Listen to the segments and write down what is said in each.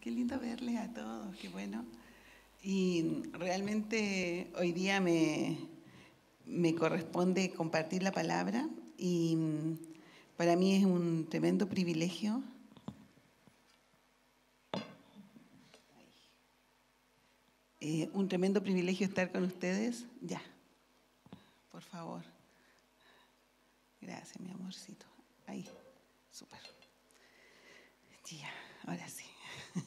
qué lindo verles a todos, qué bueno. Y realmente hoy día me, me corresponde compartir la palabra y para mí es un tremendo privilegio. Eh, un tremendo privilegio estar con ustedes. Ya, por favor. Gracias, mi amorcito. Ahí, súper. Ya, ahora sí.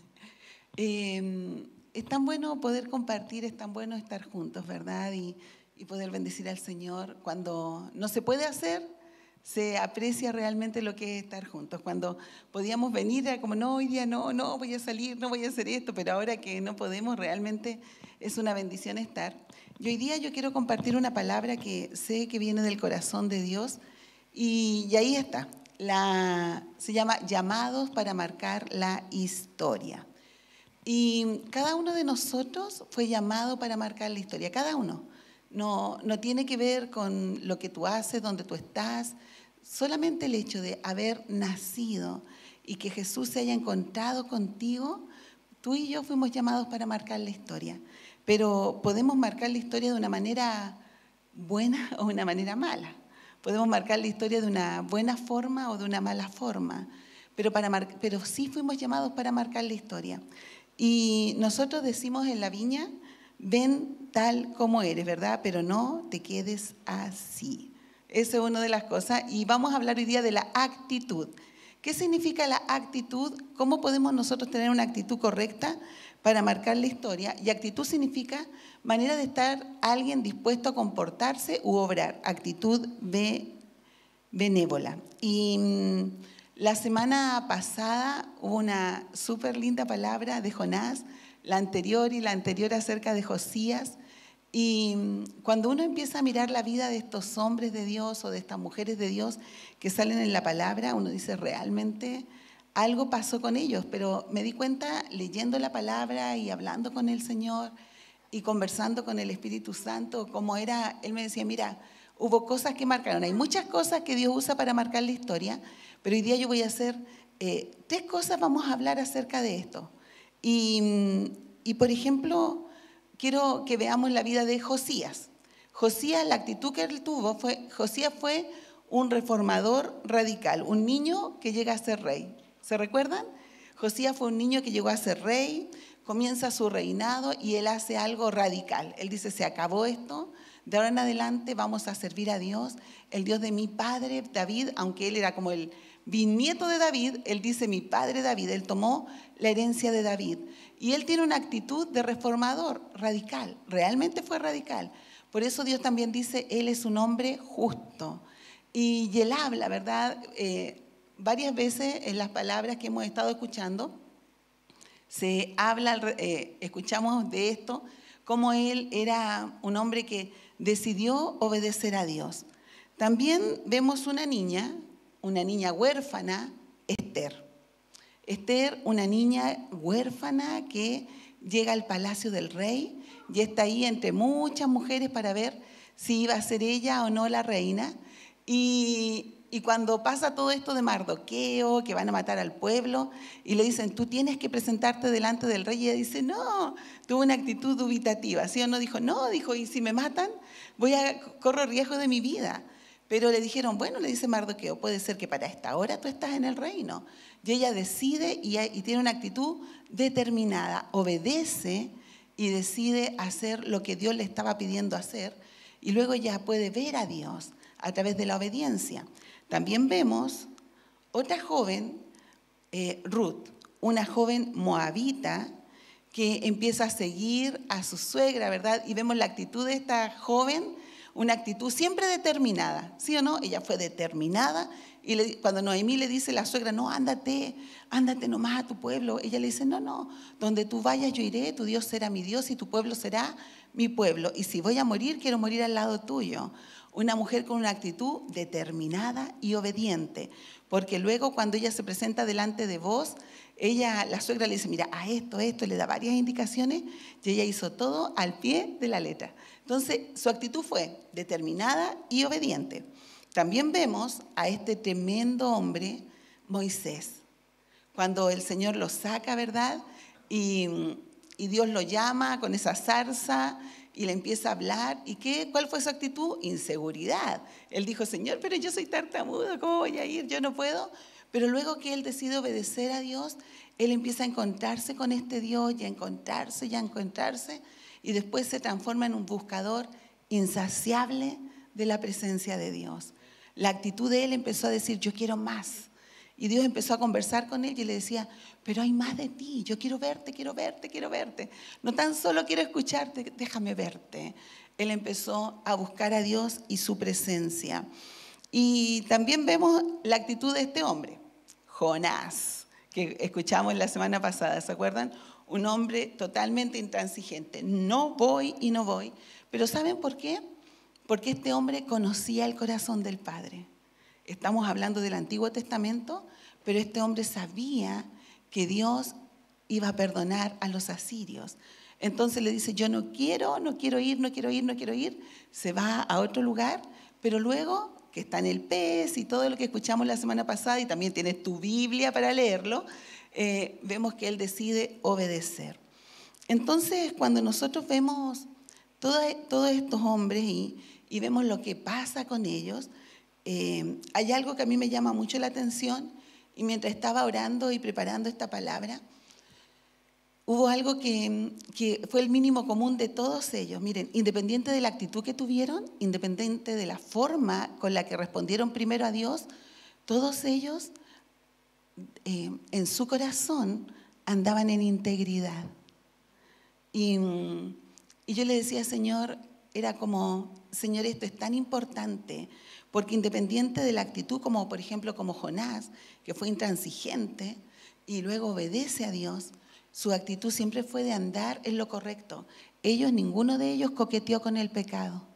Em, es tan bueno poder compartir, es tan bueno estar juntos, ¿verdad? Y, y poder bendecir al Señor. Cuando no se puede hacer, se aprecia realmente lo que es estar juntos. Cuando podíamos venir, como, no, hoy día no, no, voy a salir, no voy a hacer esto, pero ahora que no podemos, realmente es una bendición estar. Y hoy día yo quiero compartir una palabra que sé que viene del corazón de Dios y, y ahí está. La, se llama Llamados para marcar la historia. Y cada uno de nosotros fue llamado para marcar la historia, cada uno. No, no tiene que ver con lo que tú haces, donde tú estás, solamente el hecho de haber nacido y que Jesús se haya encontrado contigo, tú y yo fuimos llamados para marcar la historia. Pero podemos marcar la historia de una manera buena o una manera mala. Podemos marcar la historia de una buena forma o de una mala forma. Pero, para pero sí fuimos llamados para marcar la historia. Y nosotros decimos en la viña, ven tal como eres, ¿verdad? Pero no te quedes así. Esa es una de las cosas. Y vamos a hablar hoy día de la actitud. ¿Qué significa la actitud? ¿Cómo podemos nosotros tener una actitud correcta para marcar la historia? Y actitud significa manera de estar alguien dispuesto a comportarse u obrar. Actitud benévola. Y mm, la semana pasada hubo una súper linda palabra de Jonás, la anterior y la anterior acerca de Josías. Y cuando uno empieza a mirar la vida de estos hombres de Dios o de estas mujeres de Dios que salen en la palabra, uno dice, realmente algo pasó con ellos, pero me di cuenta leyendo la palabra y hablando con el Señor y conversando con el Espíritu Santo, como era, Él me decía, mira, hubo cosas que marcaron, hay muchas cosas que Dios usa para marcar la historia, pero hoy día yo voy a hacer eh, tres cosas, vamos a hablar acerca de esto. Y, por ejemplo, quiero que veamos la vida de Josías. Josías, la actitud que él tuvo fue, Josías fue un reformador radical, un niño que llega a ser rey. ¿Se recuerdan? Josías fue un niño que llegó a ser rey, comienza su reinado y él hace algo radical. Él dice, se acabó esto, de ahora en adelante vamos a servir a Dios, el Dios de mi padre David, aunque él era como el bisnieto de David, él dice mi padre David, él tomó la herencia de David. Y él tiene una actitud de reformador radical, realmente fue radical. Por eso Dios también dice, él es un hombre justo. Y, él habla, ¿verdad? Eh, varias veces en las palabras que hemos estado escuchando, se habla, eh, escuchamos de esto, como él era un hombre que decidió obedecer a Dios. También vemos una niña una niña huérfana, Esther. Esther, una niña huérfana que llega al palacio del rey y está ahí entre muchas mujeres para ver si iba a ser ella o no la reina. Y, cuando pasa todo esto de Mardoqueo, que van a matar al pueblo, y le dicen, tú tienes que presentarte delante del rey, y ella dice, no, tuvo una actitud dubitativa, ¿sí o no? Dijo, no, dijo, y si me matan, voy a, corro riesgo de mi vida. Pero le dijeron, bueno, le dice Mardoqueo, puede ser que para esta hora tú estás en el reino. Y ella decide y, tiene una actitud determinada, obedece y decide hacer lo que Dios le estaba pidiendo hacer. Y luego ella puede ver a Dios a través de la obediencia. También vemos otra joven, eh, Ruth, una joven moabita que empieza a seguir a su suegra, ¿verdad? Y vemos la actitud de esta joven una actitud siempre determinada, ¿sí o no? Ella fue determinada y cuando Noemí le dice a la suegra, no, ándate, ándate nomás a tu pueblo, ella le dice, no, no, donde tú vayas yo iré, tu Dios será mi Dios y tu pueblo será mi pueblo. Y si voy a morir, quiero morir al lado tuyo. Una mujer con una actitud determinada y obediente, porque luego cuando ella se presenta delante de vos, ella, la suegra le dice, mira, a esto, esto, le da varias indicaciones y ella hizo todo al pie de la letra. Entonces, su actitud fue determinada y obediente. También vemos a este tremendo hombre, Moisés. cuando el Señor lo saca, ¿verdad? Y, y Dios lo llama con esa zarza y le empieza a hablar. ¿Y qué? ¿Cuál fue su actitud? Inseguridad. Él dijo, Señor, pero yo soy tartamudo, ¿cómo voy a ir? Yo no puedo. Pero luego que él decide obedecer a Dios, él empieza a encontrarse con este Dios y a encontrarse y a encontrarse y después se transforma en un buscador insaciable de la presencia de Dios. La actitud de él empezó a decir, yo quiero más. Y Dios empezó a conversar con él y le decía, pero hay más de ti, yo quiero verte, quiero verte, quiero verte. No tan solo quiero escucharte, déjame verte. Él empezó a buscar a Dios y su presencia. Y también vemos la actitud de este hombre, Jonás, que escuchamos la semana pasada, ¿se acuerdan? Un hombre totalmente intransigente. No voy y no voy. Pero ¿saben por qué? Porque este hombre conocía el corazón del Padre. Estamos hablando del Antiguo Testamento, pero este hombre sabía que Dios iba a perdonar a los asirios. Entonces le dice, yo no quiero, no quiero ir, no quiero ir, no quiero ir. Se va a otro lugar, pero luego que está en el pez y todo lo que escuchamos la semana pasada, y también tienes tu Biblia para leerlo, eh, vemos que él decide obedecer. Entonces, cuando nosotros vemos todos estos hombres y, vemos lo que pasa con ellos, eh, hay algo que a mí me llama mucho la atención y mientras estaba orando y preparando esta palabra, hubo algo que, que, fue el mínimo común de todos ellos. Miren, independiente de la actitud que tuvieron, independiente de la forma con la que respondieron primero a Dios, todos ellos eh, en su corazón andaban en integridad. Y, y yo le decía, Señor, era como, Señor, esto es tan importante porque independiente de la actitud, como por ejemplo como Jonás, que fue intransigente y luego obedece a Dios, su actitud siempre fue de andar en lo correcto. Ellos, ninguno de ellos coqueteó con el pecado.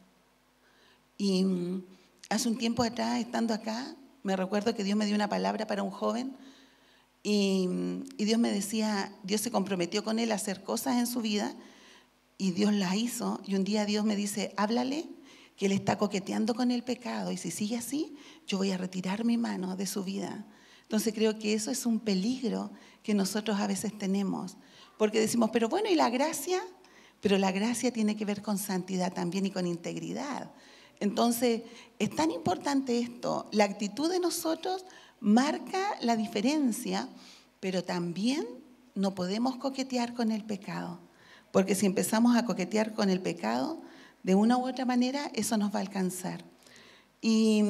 Y mm, hace un tiempo atrás, estando acá, me recuerdo que Dios me dio una palabra para un joven y, mm, y, Dios me decía, Dios se comprometió con él a hacer cosas en su vida y Dios las hizo. Y un día Dios me dice, háblale que él está coqueteando con el pecado y si sigue así, yo voy a retirar mi mano de su vida. Entonces creo que eso es un peligro que nosotros a veces tenemos, porque decimos, pero bueno, ¿y la gracia? Pero la gracia tiene que ver con santidad también y con integridad. Entonces, es tan importante esto, la actitud de nosotros marca la diferencia, pero también no podemos coquetear con el pecado, porque si empezamos a coquetear con el pecado, de una u otra manera eso nos va a alcanzar. Y,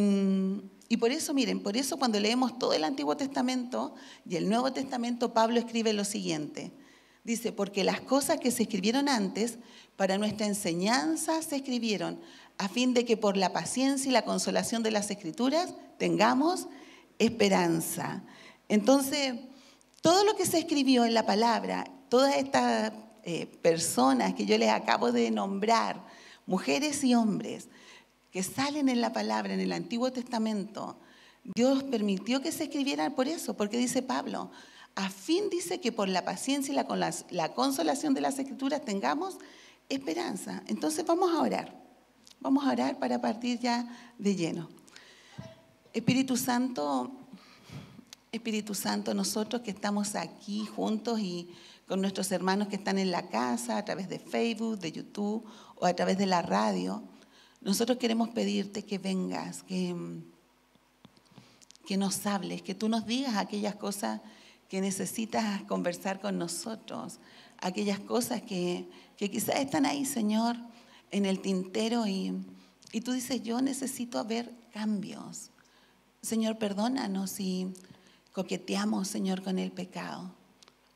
por eso, miren, por eso cuando leemos todo el Antiguo Testamento y el Nuevo Testamento, Pablo escribe lo siguiente. Dice, porque las cosas que se escribieron antes para nuestra enseñanza se escribieron a fin de que por la paciencia y la consolación de las escrituras tengamos esperanza. Entonces, todo lo que se escribió en la palabra, todas estas eh, personas que yo les acabo de nombrar, mujeres y hombres que salen en la palabra en el Antiguo Testamento, Dios permitió que se escribieran por eso, porque dice Pablo, a fin dice que por la paciencia y la, la consolación de las escrituras tengamos esperanza. Entonces vamos a orar, vamos a orar para partir ya de lleno. Espíritu Santo, Espíritu Santo, nosotros que estamos aquí juntos y con nuestros hermanos que están en la casa, a través de Facebook, de YouTube o a través de la radio, nosotros queremos pedirte que vengas, que, que nos hables, que tú nos digas aquellas cosas que necesitas conversar con nosotros, aquellas cosas que, que quizás están ahí, Señor, en el tintero y, y tú dices, yo necesito ver cambios. Señor, perdónanos si coqueteamos, Señor, con el pecado,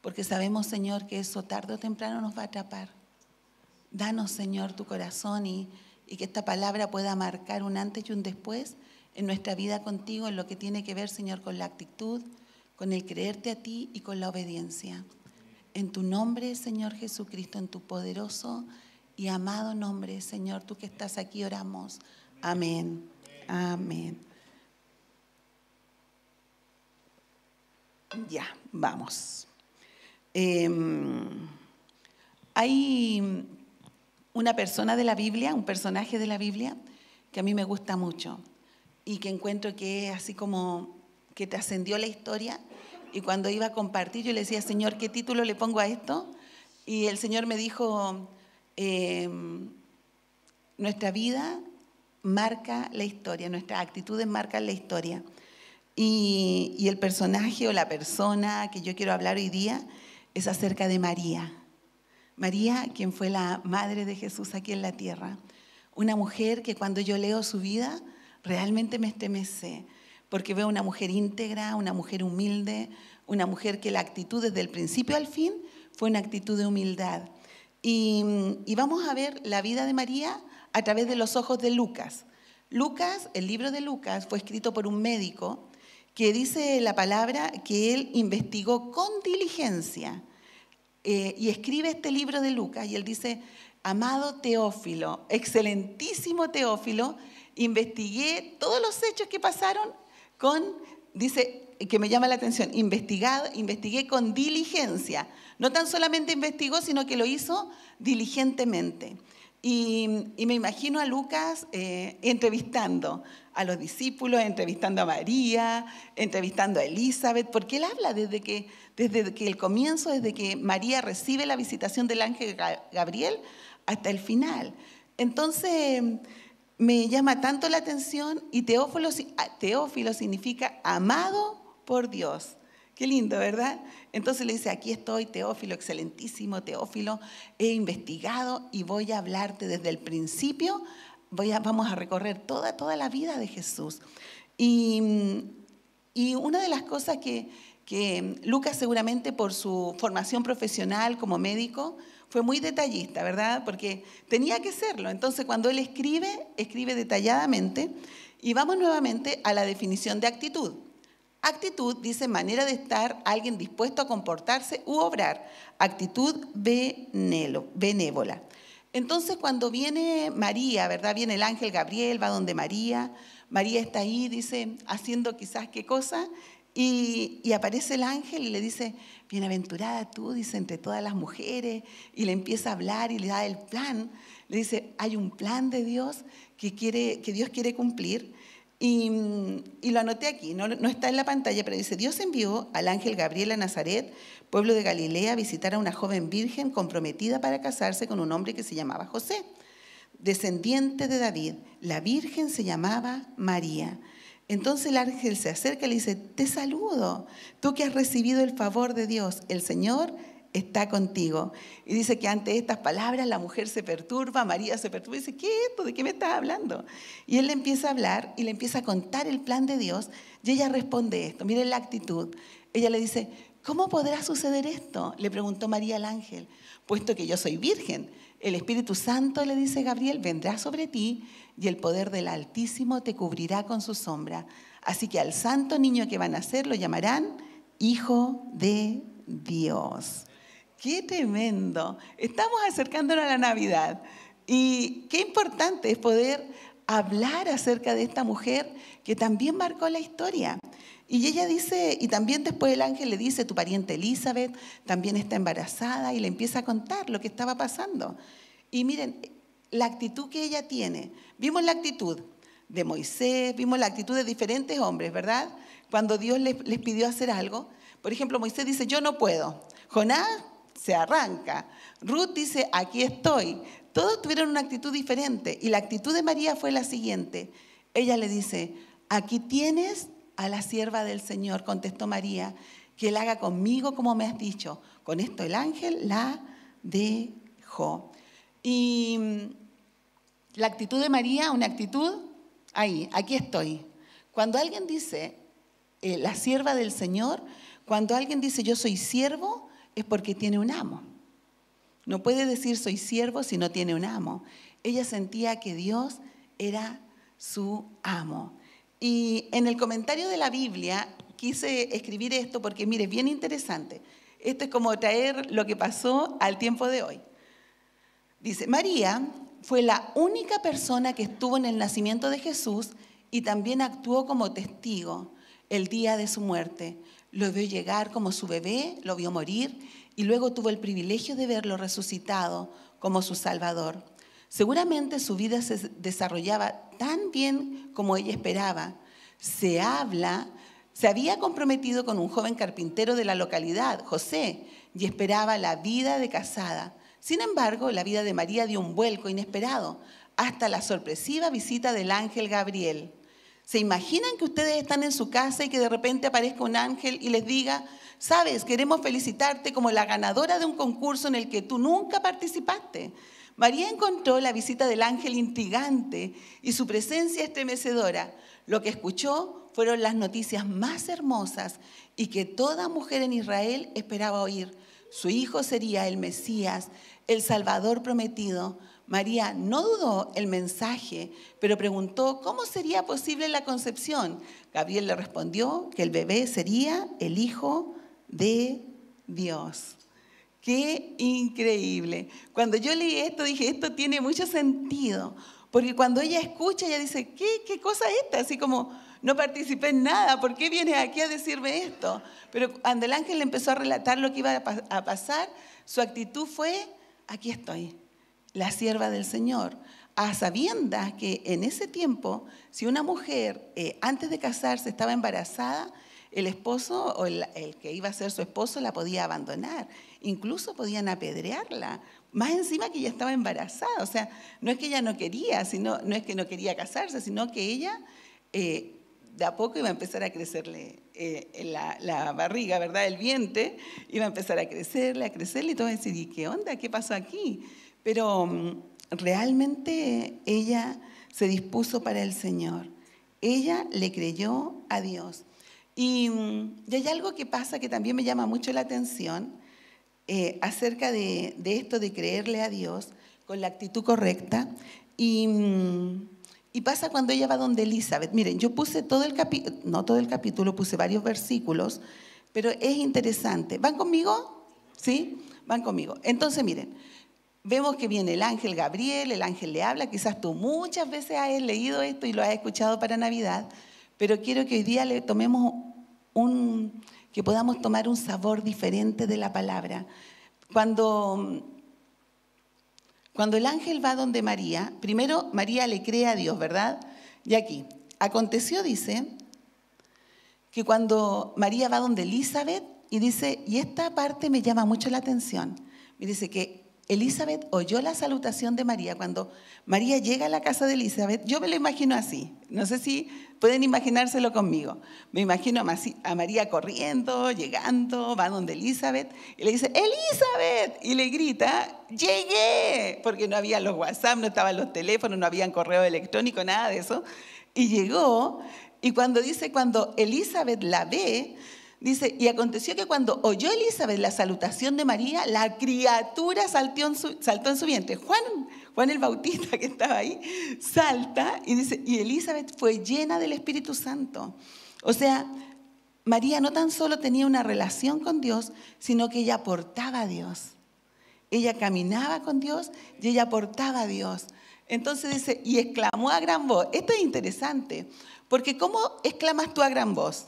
porque sabemos, Señor, que eso tarde o temprano nos va a atrapar. Danos, Señor, tu corazón y, que esta palabra pueda marcar un antes y un después en nuestra vida contigo, en lo que tiene que ver, Señor, con la actitud, con el creerte a ti y con la obediencia. En tu nombre, Señor Jesucristo, en tu poderoso y amado nombre, Señor, tú que estás aquí, oramos. Amén. Amén. Ya, vamos. Em, hay una persona de la Biblia, un personaje de la Biblia, que a mí me gusta mucho y que encuentro que es así como que trascendió la historia, y cuando iba a compartir yo le decía, Señor, ¿qué título le pongo a esto? Y el Señor me dijo, em, nuestra vida marca la historia, nuestras actitudes marcan la historia. Y, y, el personaje o la persona que yo quiero hablar hoy día es acerca de María. María, quien fue la madre de Jesús aquí en la tierra. Una mujer que cuando yo leo su vida realmente me estremece, porque veo una mujer íntegra, una mujer humilde, una mujer que la actitud desde el principio al fin fue una actitud de humildad. Y, y vamos a ver la vida de María a través de los ojos de Lucas. Lucas, el libro de Lucas, fue escrito por un médico que dice la palabra que él investigó con diligencia eh, y escribe este libro de Lucas y él dice, amado Teófilo, excelentísimo Teófilo, investigué todos los hechos que pasaron con, dice, que me llama la atención, investigado, investigué con diligencia. No tan solamente investigó, sino que lo hizo diligentemente. Y, me imagino a Lucas eh, entrevistando a los discípulos, entrevistando a María, entrevistando a Elizabeth, porque él habla desde que, desde que el comienzo, desde que María recibe la visitación del ángel Gabriel hasta el final. Entonces, me llama tanto la atención y Teófilo, Teófilo significa amado por Dios. Qué lindo, ¿verdad? Entonces le dice, aquí estoy, Teófilo, excelentísimo Teófilo, he investigado y voy a hablarte desde el principio, vamos a recorrer toda, toda la vida de Jesús. Y una de las cosas que, que Lucas seguramente por su formación profesional como médico, fue muy detallista, ¿verdad? Porque tenía que serlo. Entonces, cuando él escribe, escribe detalladamente. Y vamos nuevamente a la definición de actitud. Actitud dice manera de estar, alguien dispuesto a comportarse u obrar. Actitud benévola. Entonces cuando viene María, ¿verdad? Viene el ángel Gabriel, va donde María. María está ahí, dice, haciendo quizás qué cosa. Y, aparece el ángel y le dice, bienaventurada tú, dice, entre todas las mujeres. Y le empieza a hablar y le da el plan. Le dice, hay un plan de Dios que, quiere, que Dios quiere cumplir. Y, lo anoté aquí, no, no, está en la pantalla, pero dice, Dios envió al ángel Gabriel a Nazaret, pueblo de Galilea, a visitar a una joven virgen comprometida para casarse con un hombre que se llamaba José, descendiente de David. La virgen se llamaba María. Entonces el ángel se acerca y le dice, te saludo, tú que has recibido el favor de Dios, el Señor está contigo. Y dice que ante estas palabras la mujer se perturba, María se perturba y dice, ¿qué es esto? ¿De qué me estás hablando? Y él le empieza a hablar y le empieza a contar el plan de Dios y ella responde esto, miren la actitud. Ella le dice, ¿cómo podrá suceder esto? Le preguntó María al ángel, puesto que yo soy virgen. El Espíritu Santo, le dice Gabriel, vendrá sobre ti y el poder del Altísimo te cubrirá con su sombra. Así que al santo niño que van a nacer lo llamarán Hijo de Dios. Qué tremendo. Estamos acercándonos a la Navidad. Y qué importante es poder hablar acerca de esta mujer que también marcó la historia. Y ella dice, y también después el ángel le dice, tu pariente Elizabeth también está embarazada y le empieza a contar lo que estaba pasando. Y miren, la actitud que ella tiene. Vimos la actitud de Moisés, vimos la actitud de diferentes hombres, ¿verdad? Cuando Dios les, les pidió hacer algo. Por ejemplo, Moisés dice, yo no puedo. Jonás se arranca. Ruth dice, aquí estoy. Todos tuvieron una actitud diferente y la actitud de María fue la siguiente. Ella le dice, aquí tienes a la sierva del Señor, contestó María, que él haga conmigo como me has dicho. Con esto el ángel la dejó. Y mm, la actitud de María, una actitud, ahí, aquí estoy. Cuando alguien dice, eh, la sierva del Señor, cuando alguien dice, yo soy siervo, es porque tiene un amo. No puede decir soy siervo si no tiene un amo. Ella sentía que Dios era su amo. Y en el comentario de la Biblia quise escribir esto porque, mire, es bien interesante. Esto es como traer lo que pasó al tiempo de hoy. Dice, María fue la única persona que estuvo en el nacimiento de Jesús y también actuó como testigo el día de su muerte lo vio llegar como su bebé, lo vio morir y luego tuvo el privilegio de verlo resucitado como su Salvador. Seguramente su vida se desarrollaba tan bien como ella esperaba. Se habla se había comprometido con un joven carpintero de la localidad, José, y esperaba la vida de casada. Sin embargo, la vida de María dio un vuelco inesperado hasta la sorpresiva visita del ángel Gabriel. ¿Se imaginan que ustedes están en su casa y que de repente aparezca un ángel y les diga, sabes, queremos felicitarte como la ganadora de un concurso en el que tú nunca participaste? María encontró la visita del ángel intrigante y su presencia estremecedora. Lo que escuchó fueron las noticias más hermosas y que toda mujer en Israel esperaba oír. Su hijo sería el Mesías, el Salvador prometido. María no dudó el mensaje, pero preguntó cómo sería posible la concepción. Gabriel le respondió que el bebé sería el Hijo de Dios. Qué increíble. Cuando yo leí esto dije, esto tiene mucho sentido, porque cuando ella escucha, ella dice, ¿qué, qué cosa es esta? Así como, no participé en nada, ¿por qué vienes aquí a decirme esto? Pero cuando el ángel le empezó a relatar lo que iba a pasar, su actitud fue, aquí estoy, la sierva del Señor, a sabiendas que en ese tiempo, si una mujer eh, antes de casarse estaba embarazada, el esposo o el, que iba a ser su esposo la podía abandonar, incluso podían apedrearla, más encima que ella estaba embarazada, o sea, no es que ella no quería, sino, no es que no quería casarse, sino que ella eh, de a poco iba a empezar a crecerle eh, la, la, barriga, ¿verdad? El vientre iba a empezar a crecerle, a crecerle y todo decir, ¿y qué onda? ¿Qué pasó aquí? Pero mm, realmente ella se dispuso para el Señor. Ella le creyó a Dios. Y, mm, hay algo que pasa que también me llama mucho la atención eh, acerca de, esto de creerle a Dios con la actitud correcta. Y, mm, y, pasa cuando ella va donde Elizabeth. Miren, yo puse todo el capítulo, no todo el capítulo, puse varios versículos, pero es interesante. ¿Van conmigo? ¿Sí? Van conmigo. Entonces, miren, vemos que viene el ángel Gabriel, el ángel le habla, quizás tú muchas veces has leído esto y lo has escuchado para Navidad, pero quiero que hoy día le tomemos un, que podamos tomar un sabor diferente de la palabra. Cuando, cuando el ángel va donde María, primero María le cree a Dios, ¿verdad? Y aquí, aconteció, dice, que cuando María va donde Elizabeth y dice, y esta parte me llama mucho la atención, y dice que Elizabeth oyó la salutación de María. Cuando María llega a la casa de Elizabeth, yo me lo imagino así. No sé si pueden imaginárselo conmigo. Me imagino a María corriendo, llegando, va donde Elizabeth y le dice, Elizabeth, y le grita, llegué, porque no había los WhatsApp, no estaban los teléfonos, no había correo electrónico, nada de eso. Y llegó, y cuando dice, cuando Elizabeth la ve, Dice, y aconteció que cuando oyó Elizabeth la salutación de María, la criatura saltó en su, vientre. Juan, Juan el Bautista que estaba ahí, salta y dice, y Elizabeth fue llena del Espíritu Santo. O sea, María no tan solo tenía una relación con Dios, sino que ella aportaba a Dios. Ella caminaba con Dios y ella aportaba a Dios. Entonces dice, y exclamó a gran voz. Esto es interesante, porque ¿cómo exclamas tú a gran voz?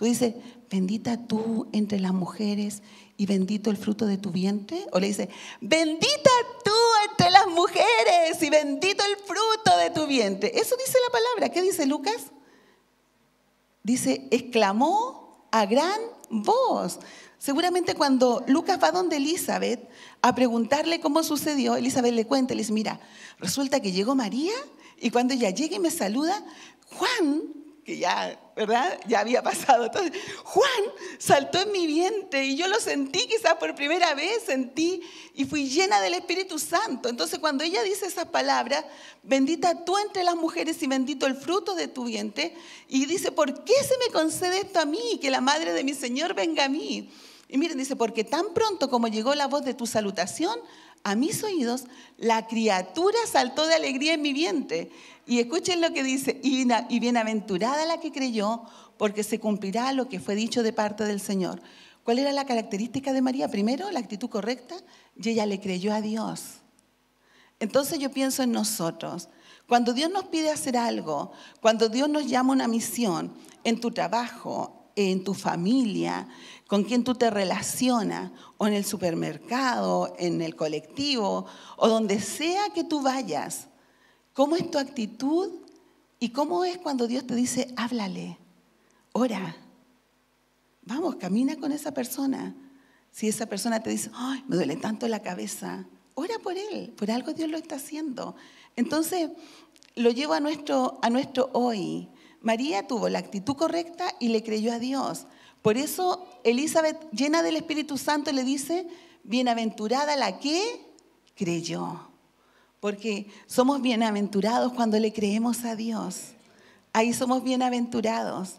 Tú dices, bendita tú entre las mujeres y bendito el fruto de tu vientre. O le dice, bendita tú entre las mujeres y bendito el fruto de tu vientre. Eso dice la palabra. ¿Qué dice Lucas? Dice, exclamó a gran voz. Seguramente cuando Lucas va donde Elizabeth a preguntarle cómo sucedió, Elizabeth le cuenta, le dice, mira, resulta que llegó María y cuando ella llega y me saluda, Juan, que ya, ¿verdad? Ya había pasado. Entonces, Juan saltó en mi vientre y yo lo sentí quizás por primera vez, sentí y fui llena del Espíritu Santo. Entonces, cuando ella dice esas palabras, bendita tú entre las mujeres y bendito el fruto de tu vientre, y dice, ¿por qué se me concede esto a mí? Que la madre de mi Señor venga a mí. Y miren, dice, porque tan pronto como llegó la voz de tu salutación, a mis oídos, la criatura saltó de alegría en mi vientre. Y escuchen lo que dice, y bienaventurada la que creyó, porque se cumplirá lo que fue dicho de parte del Señor. ¿Cuál era la característica de María? Primero, la actitud correcta, y ella le creyó a Dios. Entonces yo pienso en nosotros. Cuando Dios nos pide hacer algo, cuando Dios nos llama a una misión, en tu trabajo, en tu familia, con quien tú te relacionas, o en el supermercado, en el colectivo, o donde sea que tú vayas, ¿Cómo es tu actitud? ¿Y cómo es cuando Dios te dice, háblale, ora, vamos, camina con esa persona. Si esa persona te dice, ay, me duele tanto la cabeza, ora por él, por algo Dios lo está haciendo. Entonces, lo llevo a nuestro, a nuestro hoy. María tuvo la actitud correcta y le creyó a Dios. Por eso Elizabeth, llena del Espíritu Santo, le dice, bienaventurada la que creyó. Porque somos bienaventurados cuando le creemos a Dios. Ahí somos bienaventurados.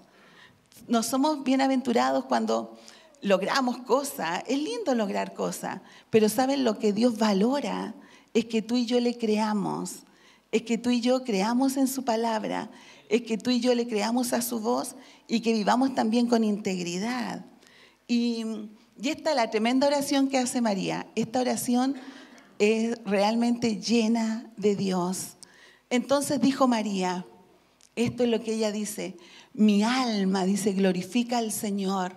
No somos bienaventurados cuando logramos cosas. Es lindo lograr cosas, pero ¿saben lo que Dios valora? Es que tú y yo le creamos. Es que tú y yo creamos en su palabra. Es que tú y yo le creamos a su voz y que vivamos también con integridad. Y, y esta es la tremenda oración que hace María. Esta oración es realmente llena de Dios. Entonces dijo María, esto es lo que ella dice, mi alma, dice, glorifica al Señor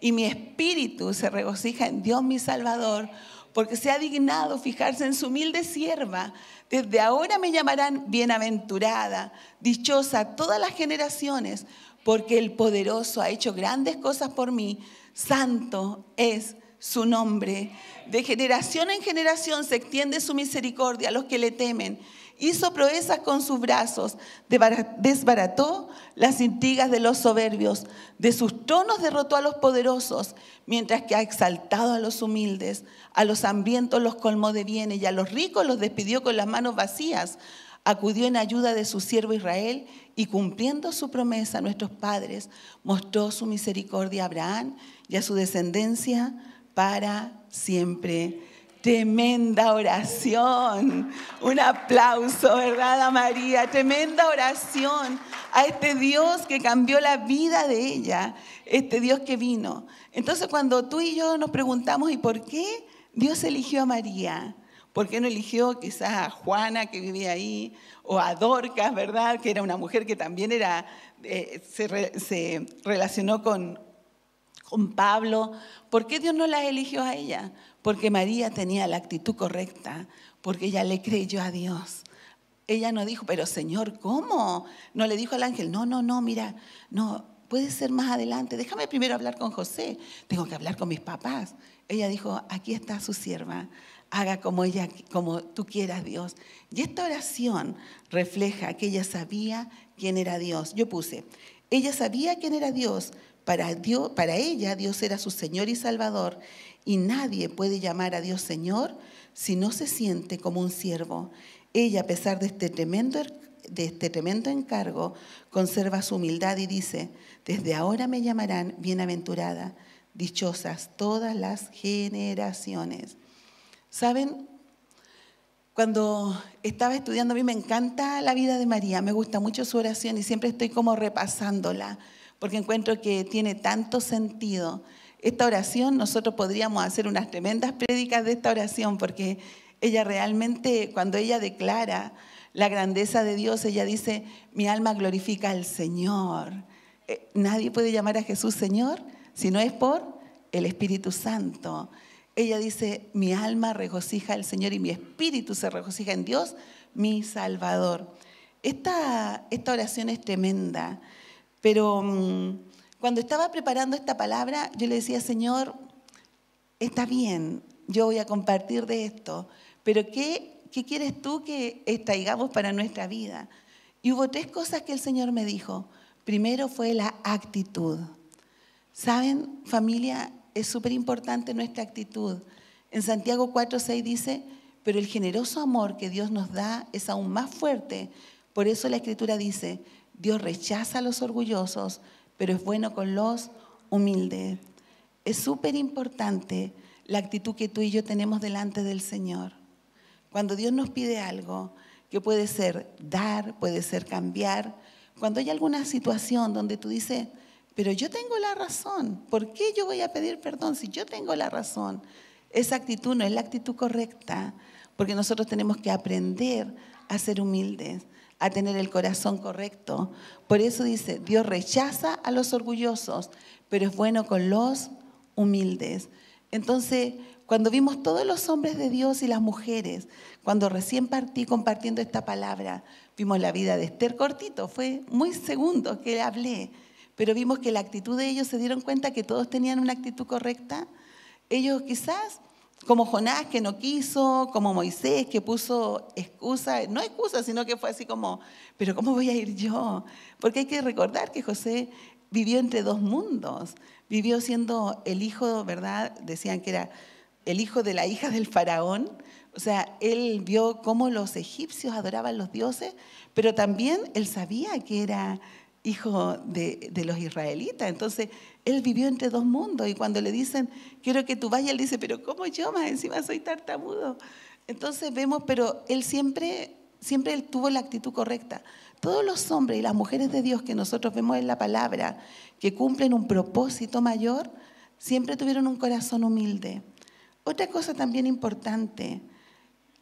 y mi espíritu se regocija en Dios mi Salvador, porque se ha dignado fijarse en su humilde sierva. Desde ahora me llamarán bienaventurada, dichosa todas las generaciones, porque el poderoso ha hecho grandes cosas por mí. Santo es su nombre. De generación en generación se extiende su misericordia a los que le temen. Hizo proezas con sus brazos, desbarató las intrigas de los soberbios, de sus tronos derrotó a los poderosos, mientras que ha exaltado a los humildes, a los hambrientos los colmó de bienes y a los ricos los despidió con las manos vacías. Acudió en ayuda de su siervo Israel y cumpliendo su promesa a nuestros padres, mostró su misericordia a Abraham y a su descendencia para siempre. Tremenda oración. Un aplauso, ¿verdad, María? Tremenda oración a este Dios que cambió la vida de ella, este Dios que vino. Entonces, cuando tú y yo nos preguntamos, ¿y por qué Dios eligió a María? ¿Por qué no eligió quizás a Juana que vivía ahí? O a Dorcas, ¿verdad? Que era una mujer que también era, eh, se relacionó con, con Pablo. ¿Por qué Dios no la eligió a ella? Porque María tenía la actitud correcta, porque ella le creyó a Dios. Ella no dijo, pero Señor, ¿cómo? No le dijo al ángel, no, no, no, mira, no, puede ser más adelante, déjame primero hablar con José, tengo que hablar con mis papás. Ella dijo, aquí está su sierva, haga como ella, como tú quieras, Dios. Y esta oración refleja que ella sabía quién era Dios. Yo puse, ella sabía quién era Dios, para, ella Dios era su Señor y Salvador y nadie puede llamar a Dios Señor si no se siente como un siervo. Ella, a pesar de este tremendo, de este tremendo encargo, conserva su humildad y dice, desde ahora me llamarán bienaventurada, dichosas todas las generaciones. ¿Saben? Cuando estaba estudiando, a mí me encanta la vida de María, me gusta mucho su oración y siempre estoy como repasándola porque encuentro que tiene tanto sentido. Esta oración, nosotros podríamos hacer unas tremendas prédicas de esta oración, porque ella realmente, cuando ella declara la grandeza de Dios, ella dice, mi alma glorifica al Señor. Eh, nadie puede llamar a Jesús Señor si no es por el Espíritu Santo. Ella dice, mi alma regocija al Señor y mi espíritu se regocija en Dios, mi Salvador. Esta, esta oración es tremenda. Pero mm, cuando estaba preparando esta palabra, yo le decía, Señor, está bien, yo voy a compartir de esto, pero ¿qué, qué quieres tú que extraigamos para nuestra vida? Y hubo tres cosas que el Señor me dijo. Primero fue la actitud. ¿Saben, familia? Es súper importante nuestra actitud. En Santiago 4.6 dice, pero el generoso amor que Dios nos da es aún más fuerte. Por eso la Escritura dice, Dios rechaza a los orgullosos, pero es bueno con los humildes. Es súper importante la actitud que tú y yo tenemos delante del Señor. Cuando Dios nos pide algo, que puede ser dar, puede ser cambiar, cuando hay alguna situación donde tú dices, pero yo tengo la razón, ¿por qué yo voy a pedir perdón si yo tengo la razón? Esa actitud no es la actitud correcta, porque nosotros tenemos que aprender a ser humildes a tener el corazón correcto. Por eso dice, Dios rechaza a los orgullosos, pero es bueno con los humildes. Entonces, cuando vimos todos los hombres de Dios y las mujeres, cuando recién partí compartiendo esta palabra, vimos la vida de Esther cortito, fue muy segundo que hablé, pero vimos que la actitud de ellos se dieron cuenta que todos tenían una actitud correcta. Ellos quizás, como Jonás que no quiso, como Moisés que puso excusa, no excusa, sino que fue así como, pero ¿cómo voy a ir yo? Porque hay que recordar que José vivió entre dos mundos, vivió siendo el hijo, ¿verdad? Decían que era el hijo de la hija del faraón, o sea, él vio cómo los egipcios adoraban los dioses, pero también él sabía que era hijo de, los israelitas. Entonces, él vivió entre dos mundos y cuando le dicen, quiero que tú vayas, él dice, pero ¿cómo yo? Más encima soy tartamudo. Entonces vemos, pero él siempre, siempre tuvo la actitud correcta. Todos los hombres y las mujeres de Dios que nosotros vemos en la palabra, que cumplen un propósito mayor, siempre tuvieron un corazón humilde. Otra cosa también importante,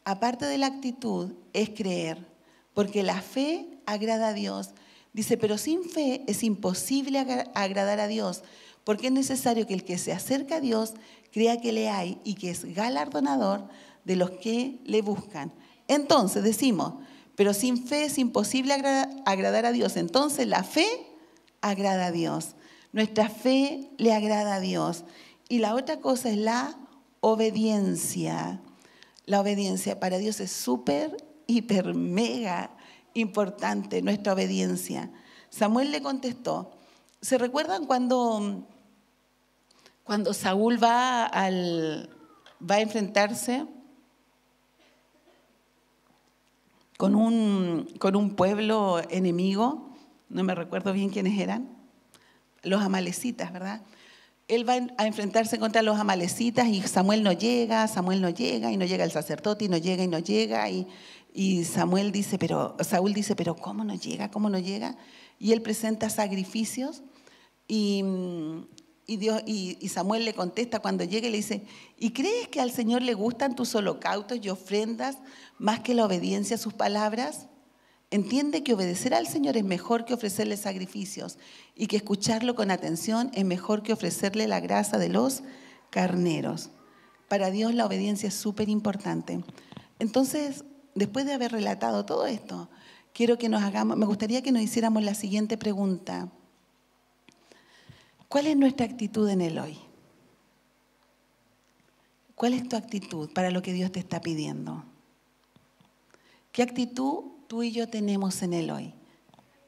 aparte de la actitud, es creer, porque la fe agrada a Dios. Dice, pero sin fe es imposible agradar a Dios, porque es necesario que el que se acerca a Dios crea que le hay y que es galardonador de los que le buscan. Entonces decimos, pero sin fe es imposible agradar a Dios. Entonces la fe agrada a Dios. Nuestra fe le agrada a Dios. Y la otra cosa es la obediencia. La obediencia para Dios es súper, hiper, mega importante, nuestra obediencia. Samuel le contestó. ¿Se recuerdan cuando, cuando Saúl va, a enfrentarse con un, con un pueblo enemigo? No me recuerdo bien quiénes eran. Los amalecitas, ¿verdad? Él va a enfrentarse contra los amalecitas y Samuel no llega, Samuel no llega y no llega el sacerdote y no llega y no llega y, Samuel dice, pero Saúl dice, pero ¿cómo no llega? ¿Cómo no llega? Y él presenta sacrificios y, Dios, y, Samuel le contesta cuando llega y le dice, ¿y crees que al Señor le gustan tus holocaustos y ofrendas más que la obediencia a sus palabras? Entiende que obedecer al Señor es mejor que ofrecerle sacrificios y que escucharlo con atención es mejor que ofrecerle la grasa de los carneros. Para Dios la obediencia es súper importante. Entonces, después de haber relatado todo esto, quiero que nos hagamos, me gustaría que nos hiciéramos la siguiente pregunta. ¿Cuál es nuestra actitud en el hoy? ¿Cuál es tu actitud para lo que Dios te está pidiendo? ¿Qué actitud tú y yo tenemos en Él hoy.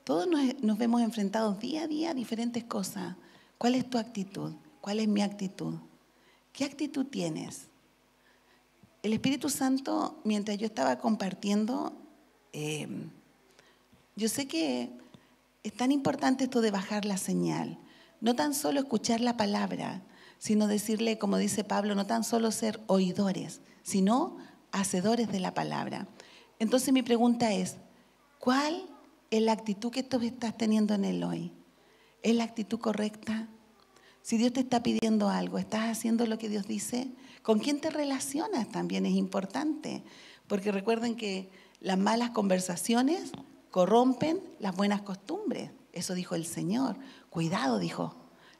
Todos nos, vemos enfrentados día a día a diferentes cosas. ¿Cuál es tu actitud? ¿Cuál es mi actitud? ¿Qué actitud tienes? El Espíritu Santo, mientras yo estaba compartiendo, eh, yo sé que es tan importante esto de bajar la señal. No tan solo escuchar la palabra, sino decirle, como dice Pablo, no tan solo ser oidores, sino hacedores de la palabra. Entonces mi pregunta es, ¿cuál es la actitud que tú estás teniendo en él hoy? ¿Es la actitud correcta? Si Dios te está pidiendo algo, ¿estás haciendo lo que Dios dice? ¿Con quién te relacionas también es importante? Porque recuerden que las malas conversaciones corrompen las buenas costumbres. Eso dijo el Señor. Cuidado, dijo.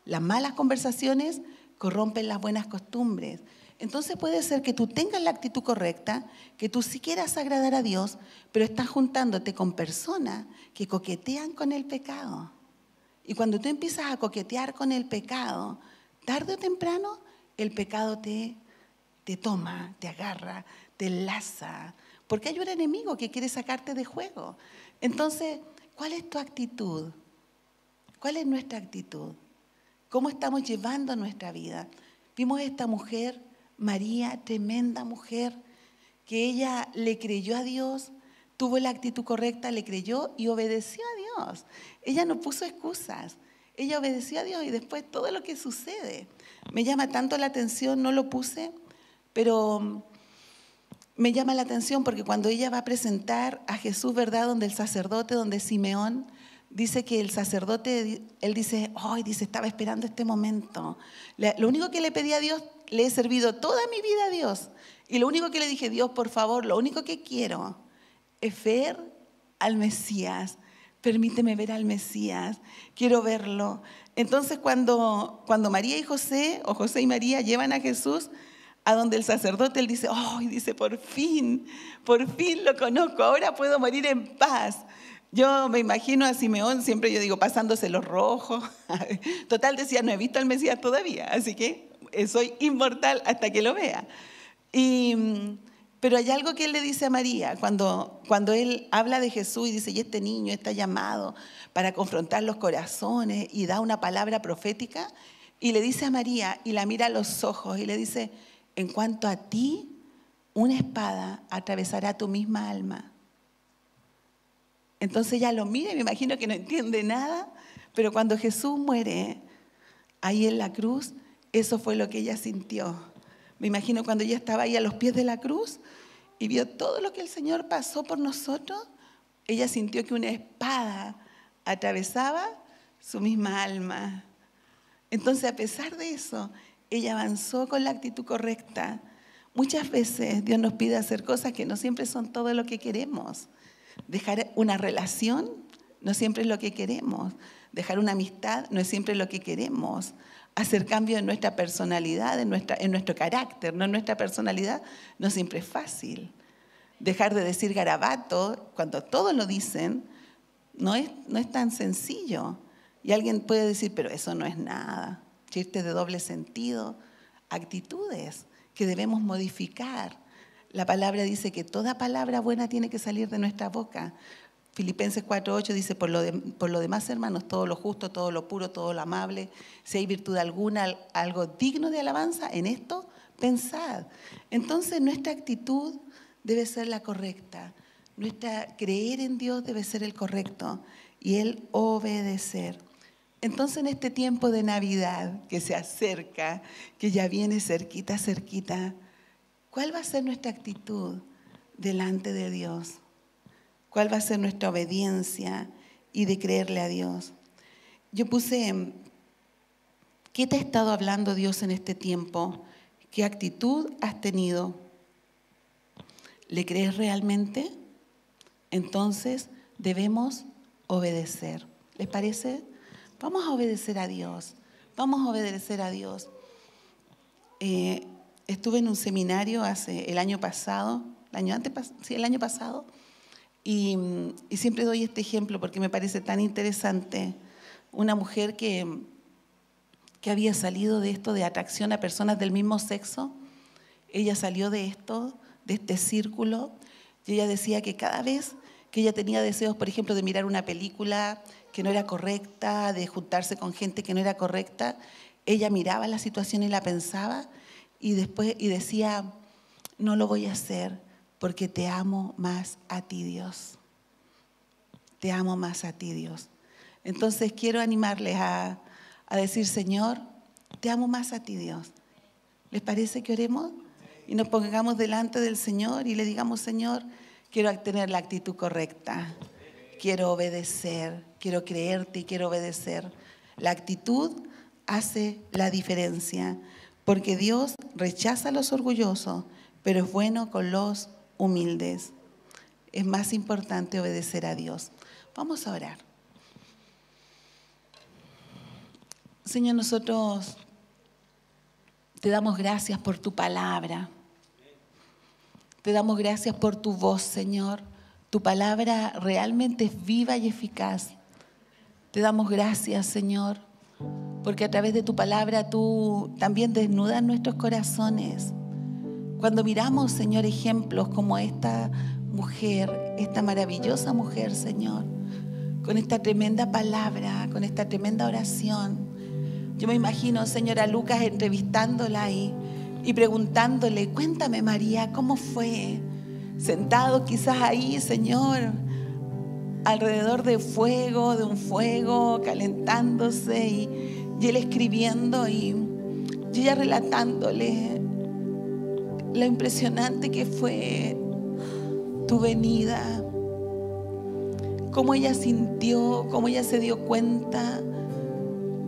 Las malas conversaciones corrompen las buenas costumbres. Entonces puede ser que tú tengas la actitud correcta, que tú sí quieras agradar a Dios, pero estás juntándote con personas que coquetean con el pecado. Y cuando tú empiezas a coquetear con el pecado, tarde o temprano el pecado te, te toma, te agarra, te enlaza, porque hay un enemigo que quiere sacarte de juego. Entonces, ¿cuál es tu actitud? ¿Cuál es nuestra actitud? ¿Cómo estamos llevando nuestra vida? Vimos a esta mujer María, tremenda mujer, que ella le creyó a Dios, tuvo la actitud correcta, le creyó y obedeció a Dios. Ella no puso excusas, ella obedeció a Dios y después todo lo que sucede. Me llama tanto la atención, no lo puse, pero me llama la atención porque cuando ella va a presentar a Jesús, ¿verdad? Donde el sacerdote, donde Simeón, dice que el sacerdote, él dice, ay, dice, estaba esperando este momento. Lo único que le pedía a Dios le he servido toda mi vida a Dios. Y lo único que le dije, Dios, por favor, lo único que quiero es ver al Mesías. Permíteme ver al Mesías. Quiero verlo. Entonces cuando, cuando María y José, o José y María, llevan a Jesús a donde el sacerdote, él dice, oh, dice, por fin, por fin lo conozco, ahora puedo morir en paz. Yo me imagino a Simeón, siempre yo digo, pasándose los rojos. Total, decía, no he visto al Mesías todavía, así que soy inmortal hasta que lo vea. Y, pero hay algo que él le dice a María, cuando, cuando él habla de Jesús y dice, y este niño está llamado para confrontar los corazones y da una palabra profética, y le dice a María y la mira a los ojos y le dice, en cuanto a ti, una espada atravesará tu misma alma. Entonces ella lo mira y me imagino que no entiende nada, pero cuando Jesús muere ahí en la cruz, eso fue lo que ella sintió. Me imagino cuando ella estaba ahí a los pies de la cruz y vio todo lo que el Señor pasó por nosotros, ella sintió que una espada atravesaba su misma alma. Entonces, a pesar de eso, ella avanzó con la actitud correcta. Muchas veces Dios nos pide hacer cosas que no siempre son todo lo que queremos. Dejar una relación no siempre es lo que queremos. Dejar una amistad no es siempre lo que queremos. Hacer cambio en nuestra personalidad, en, nuestra, en nuestro carácter, no en nuestra personalidad, no siempre es fácil. Dejar de decir garabato cuando todos lo dicen no es, no es tan sencillo. Y alguien puede decir, pero eso no es nada. Chistes de doble sentido, actitudes que debemos modificar. La palabra dice que toda palabra buena tiene que salir de nuestra boca. Filipenses 4.8 dice, por lo, por lo demás, hermanos, todo lo justo, todo lo puro, todo lo amable, si hay virtud alguna, algo digno de alabanza, en esto pensad. Entonces nuestra actitud debe ser la correcta. Nuestra creer en Dios debe ser el correcto y el obedecer. Entonces en este tiempo de Navidad que se acerca, que ya viene cerquita, cerquita, ¿cuál va a ser nuestra actitud delante de Dios? ¿Cuál va a ser nuestra obediencia y de creerle a Dios? Yo puse, ¿qué te ha estado hablando Dios en este tiempo? ¿Qué actitud has tenido? ¿Le crees realmente? Entonces debemos obedecer. ¿Les parece? Vamos a obedecer a Dios. Vamos a obedecer a Dios. Eh, estuve en un seminario hace el año pasado, el año antes, sí, el año pasado, y, y, siempre doy este ejemplo porque me parece tan interesante. Una mujer que, que había salido de esto de atracción a personas del mismo sexo, ella salió de esto, de este círculo, y ella decía que cada vez que ella tenía deseos, por ejemplo, de mirar una película que no era correcta, de juntarse con gente que no era correcta, ella miraba la situación y la pensaba y después y decía, no lo voy a hacer porque te amo más a ti, Dios. Te amo más a ti, Dios. Entonces quiero animarles a, a decir, Señor, te amo más a ti, Dios. ¿Les parece que oremos? Y nos pongamos delante del Señor y le digamos, Señor, quiero tener la actitud correcta quiero obedecer, quiero creerte y quiero obedecer. La actitud hace la diferencia, porque Dios rechaza a los orgullosos, pero es bueno con los humildes. Es más importante obedecer a Dios. Vamos a orar. Señor, nosotros te damos gracias por tu palabra. Te damos gracias por tu voz, Señor. Tu palabra realmente es viva y eficaz. Te damos gracias, Señor, porque a través de tu palabra tú también desnudas nuestros corazones. Cuando miramos, Señor, ejemplos como esta mujer, esta maravillosa mujer, Señor, con esta tremenda palabra, con esta tremenda oración. Yo me imagino, Señor, a Lucas entrevistándola y, y preguntándole, cuéntame María, ¿cómo fue? sentado quizás ahí, Señor, alrededor de fuego, de un fuego, calentándose y, él escribiendo y, y ella relatándole lo impresionante que fue tu venida, cómo ella sintió, cómo ella se dio cuenta,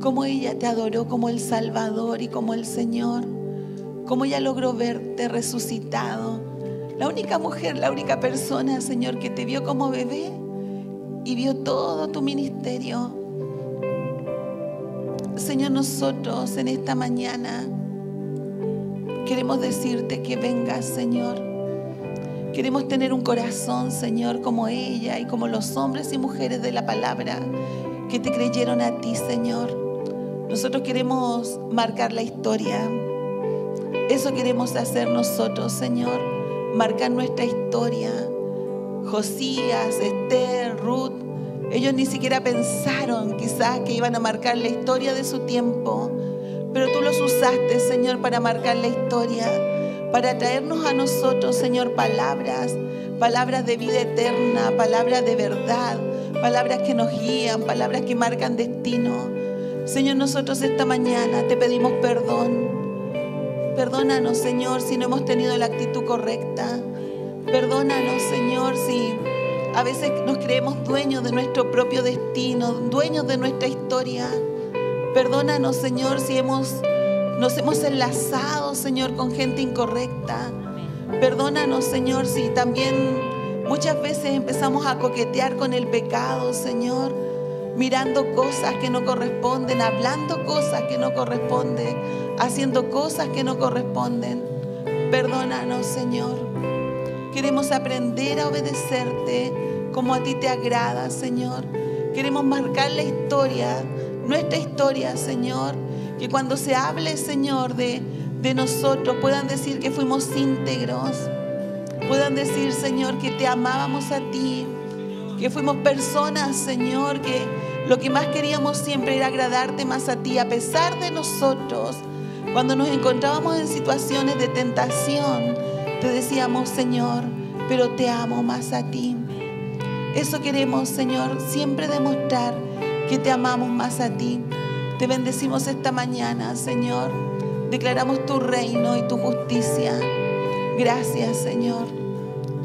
cómo ella te adoró como el Salvador y como el Señor, cómo ella logró verte resucitado la única mujer, la única persona, Señor, que te vio como bebé y vio todo tu ministerio. Señor, nosotros en esta mañana queremos decirte que vengas, Señor. Queremos tener un corazón, Señor, como ella y como los hombres y mujeres de la palabra que te creyeron a ti, Señor. Nosotros queremos marcar la historia. Eso queremos hacer nosotros, Señor. Marcar nuestra historia. Josías, Esther, Ruth, ellos ni siquiera pensaron quizás que iban a marcar la historia de su tiempo, pero tú los usaste, Señor, para marcar la historia, para traernos a nosotros, Señor, palabras, palabras de vida eterna, palabras de verdad, palabras que nos guían, palabras que marcan destino. Señor, nosotros esta mañana te pedimos perdón. Perdónanos, Señor, si no hemos tenido la actitud correcta. Perdónanos, Señor, si a veces nos creemos dueños de nuestro propio destino, dueños de nuestra historia. Perdónanos, Señor, si hemos, nos hemos enlazado, Señor, con gente incorrecta. Perdónanos, Señor, si también muchas veces empezamos a coquetear con el pecado, Señor mirando cosas que no corresponden, hablando cosas que no corresponden, haciendo cosas que no corresponden. Perdónanos, Señor. Queremos aprender a obedecerte como a ti te agrada, Señor. Queremos marcar la historia, nuestra historia, Señor. Que cuando se hable, Señor, de, de nosotros, puedan decir que fuimos íntegros. Puedan decir, Señor, que te amábamos a ti. Que fuimos personas, Señor, que lo que más queríamos siempre era agradarte más a ti, a pesar de nosotros. Cuando nos encontrábamos en situaciones de tentación, te decíamos, Señor, pero te amo más a ti. Eso queremos, Señor, siempre demostrar que te amamos más a ti. Te bendecimos esta mañana, Señor. Declaramos tu reino y tu justicia. Gracias, Señor.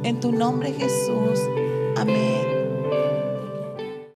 En tu nombre, Jesús. Amén.